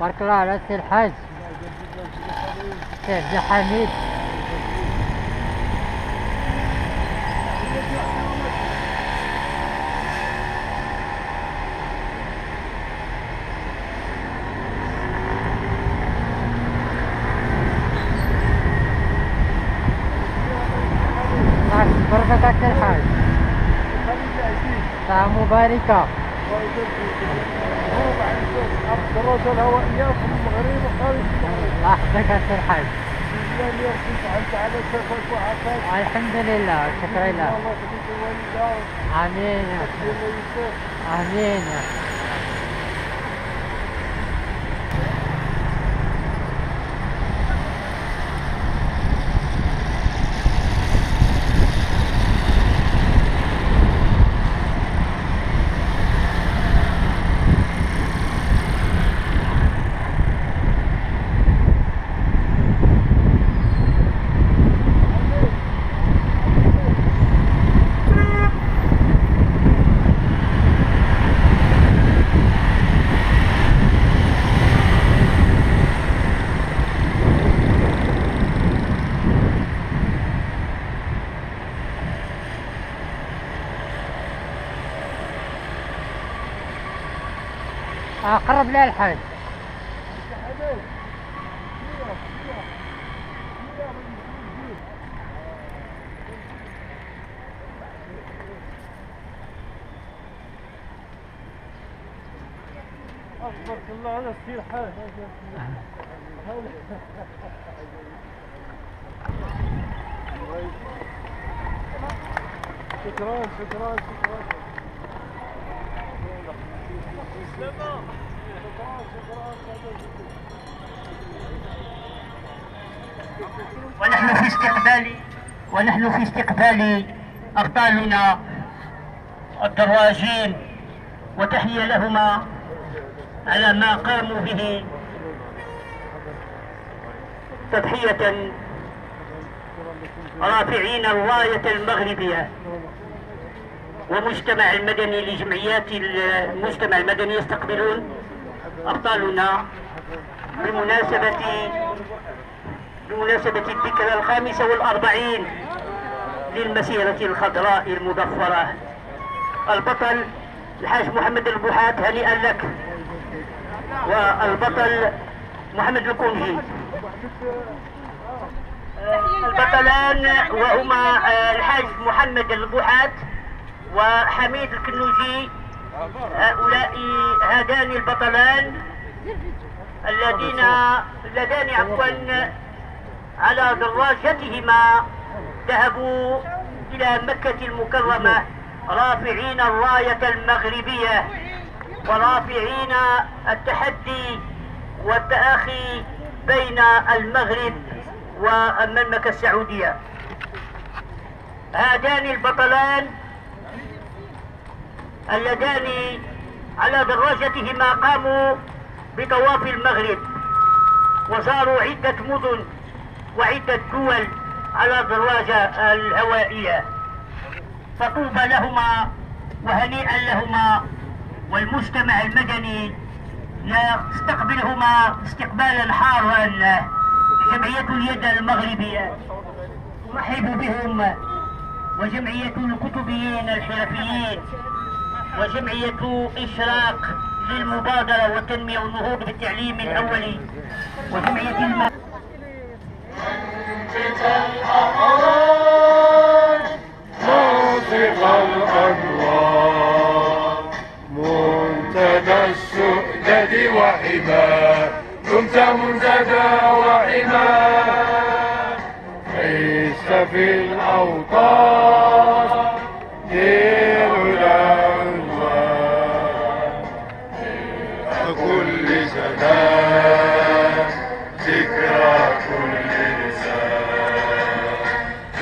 بارك الله على سي الحاج. سي عبد الحميد. بركة سي الحاج ساعة مباركة الدراسة الهوائية في المغرب وخارج المغرب أحسنك سي الحاج يرسل عنك على سفرك وعافاك الحمد لله. شكرا لله الله آمين يا أقرب لي الحاج. أخبرك الله على السير حال شكرا شكرا شكرا. ونحن في استقبال ونحن في استقبال أبطالنا الدراجين وتحية لهما على ما قاموا به تضحية رافعين الراية المغربية. ومجتمع المدني لجمعيات المجتمع المدني يستقبلون أبطالنا بمناسبة بمناسبة الذكرى الخامسة والأربعين للمسيرة الخضراء المضفرة البطل الحاج محمد البوحات هنيئا لك والبطل محمد الكونجي البطلان وهما الحاج محمد البوحات وحميد الكنوجي هؤلاء هذان البطلان الذين اللذان عفوا على دراجتهما ذهبوا إلى مكة المكرمة رافعين الراية المغربية ورافعين التحدي والتآخي بين المغرب والمملكة السعودية. هذان البطلان اللذان على دراجتهما قاموا بطواف المغرب وزاروا عدة مدن وعدة دول على الدراجة الهوائية. فطوبى لهما وهنيئا لهما والمجتمع المدني يستقبلهما استقبالا حارا جمعية اليد المغربية. ترحب بهم وجمعية الكتبيين الحرفيين. وجمعية إشراق للمبادرة والتنمية والنهوض بالتعليم الأولي. وجمعية الم... منتدى السؤدد وحماه دمت منتدى وحماه عشت في الأوطان لسان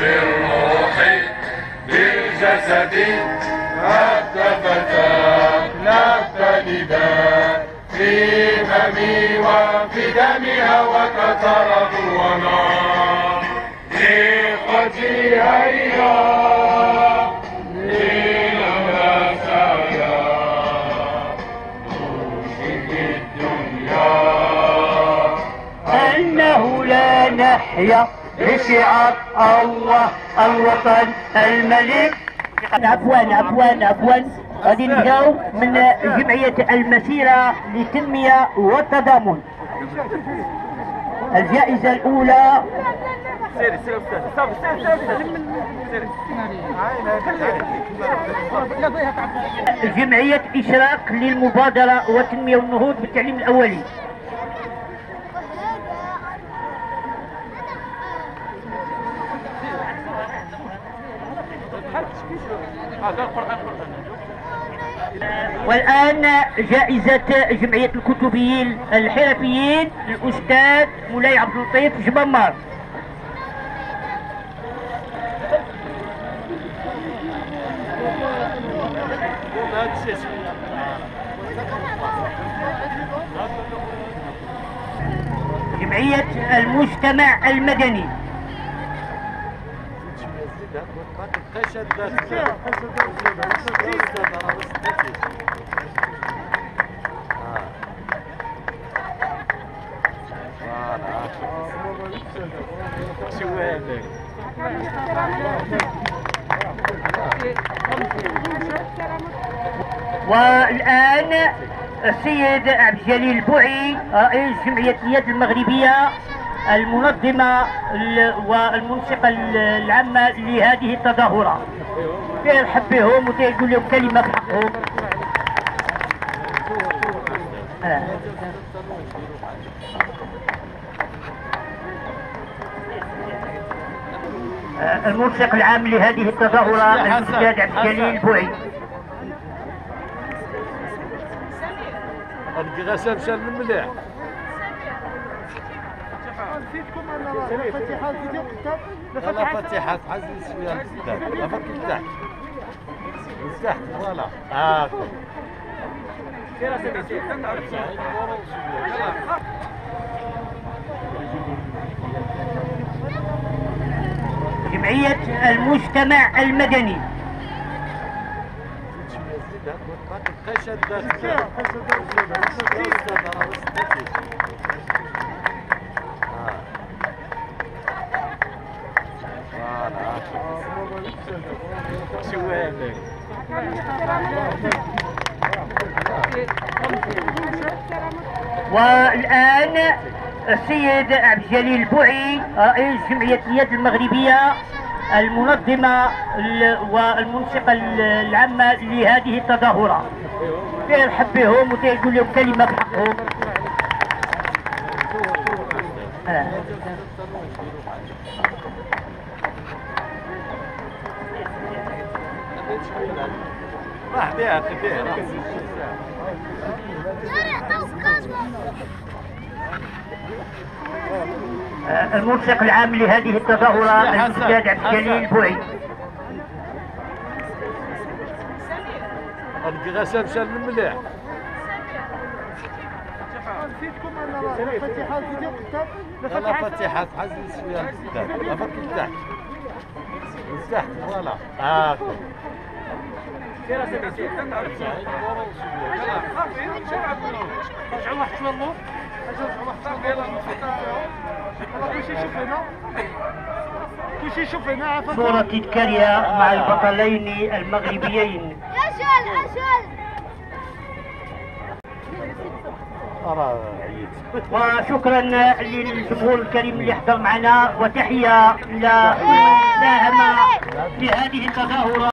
بالروح بالجسد هتفت لبت نداء في همي وفي دمها وكثرت ونار ثقتي هيا تحيا بشعار الله الوطن الملك عفوا عفوا عفوا. غادي نبداو من جمعية المسيرة للتنمية والتضامن. الجائزة الأولى. سيري سيري أستاذ سيري جمعية إشراق للمبادرة والتنمية والنهوض بالتعليم الأولي. والآن جائزة جمعية الكتبيين الحرفيين الأستاذ مولاي عبد اللطيف جبمار جمعية المجتمع المدني. والآن السيد عبد الجليل البوعي رئيس جمعية اليد المغربية المنظمة ال- والمنسقة ال- العامة لهذه التظاهرة. يرحب بهم ويقول لهم كلمة في حقهم المنسق العام لهذه التظاهرة الأستاذ عبد الجليل البوعي القغاسه مشى المليح لا فتحات عزيز شوية لقدام لا فك لتحت لتحت فوالا. هاكا جمعية المجتمع المدني. والآن السيد عبد الجليل البوعي رئيس جمعية اليد المغربية المنظمة ال- والمنسقة ال- العامة لهذه التظاهرة يرحب بهم ويقول لهم كلمة في حقهم آه. راح بيها بيها المنسق العام لهذه التظاهرة الأستاذ عبد الجليل لا شوية فك لتحت لتحت فوالا. هاكا كلشي يشوف هنا صورة تذكارية مع البطلين المغربيين. راه عييت وشكرا للجمهور الكريم اللي حضر معنا وتحية لمن ساهم في هذه التظاهرة.